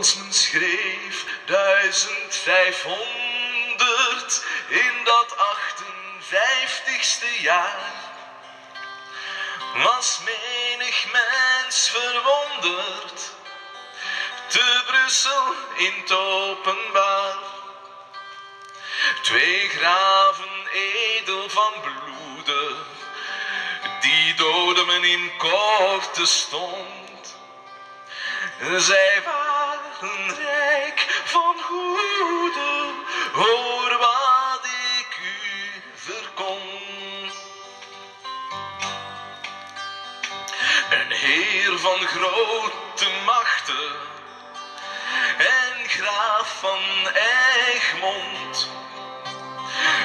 Als men schreef duizend vijfhonderd in dat 58ste jaar, was menig mens verwonderd, te Brussel in het openbaar. Twee graven edel van bloede, die doden men in korte stond. Zij waren rijk van goede, hoor wat ik u verkon. Een heer van grote machten en graaf van Egmond.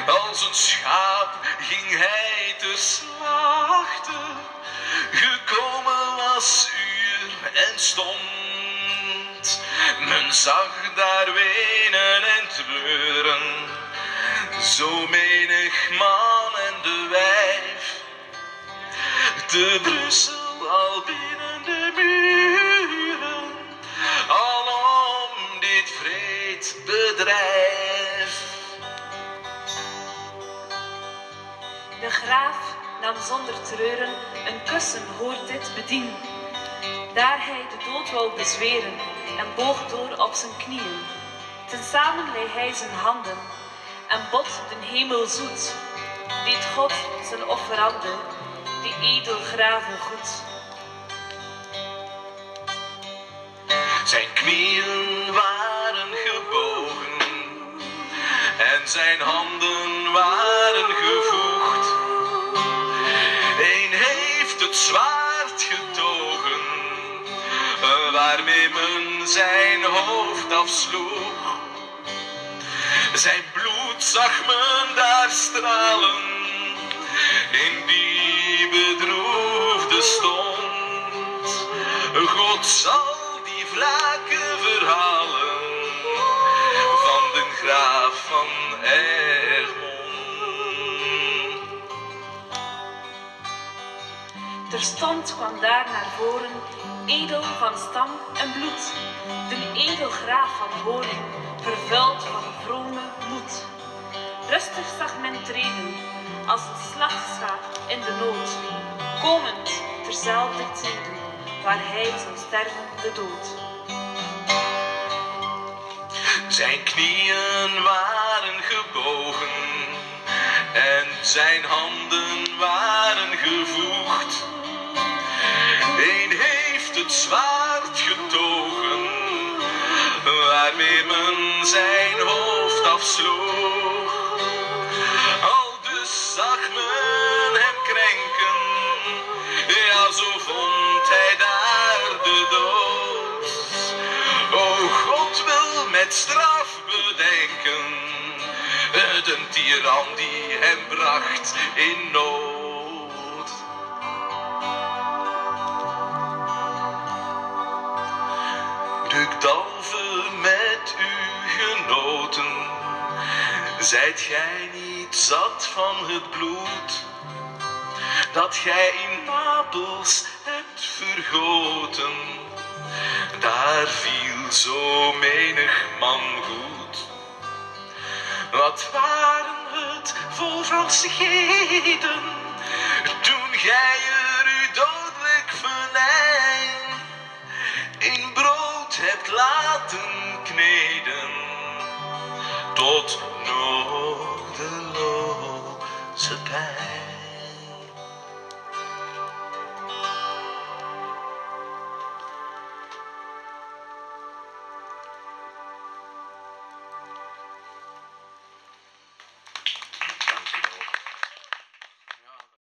Als een schaap ging hij te slachten, gekomen was uur en stond. Men zag daar wenen en treuren, zo menig man en de wijf. Te Brussel al binnen de muren, alom dit vreed bedrijf. De graaf nam zonder treuren een kussen hoort dit bedien. Daar hij de dood wou bezweren en boog door op zijn knieën. Tezamen lei hij zijn handen en bot den hemel zoet. Deed God zijn offerande, die edelgraven goed. Zijn knieën waren gebogen en zijn handen waren gevoegd. Eén heeft het zwaard afsloeg. Zijn bloed zag men daar stralen in die bedroefde stond. God zal die wraken Terstond kwam daar naar voren, edel van stam en bloed, de edelgraaf van honing, vervuild van vrome moed. Rustig zag men treden, als een slachtschaap in de nood, komend terzelfde tijden, waar hij zou sterven de dood. Zijn knieën waren gebogen en zijn handen waren gevoegd. Eén heeft het zwaard getogen, waarmee men zijn hoofd afsloeg. Al dus zag men hem krenken, ja zo vond hij daar de dood. O God wil met straf bedenken, de tiran die hem bracht in nood. Dukdalve met u genoten, zijt gij niet zat van het bloed dat gij in Napels hebt vergoten? Daar viel zo menig man goed. Wat waren het voor valsigheden toen gij er u dodelijk in laten kneden tot noordeloze pijn.